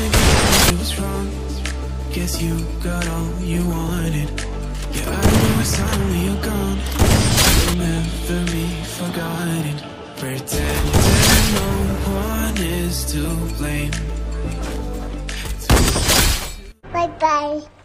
think I was wrong Guess you got all you wanted. Yeah, I know it's time you're gone. You'll forgotten. Pretending no one is to blame. Bye-bye.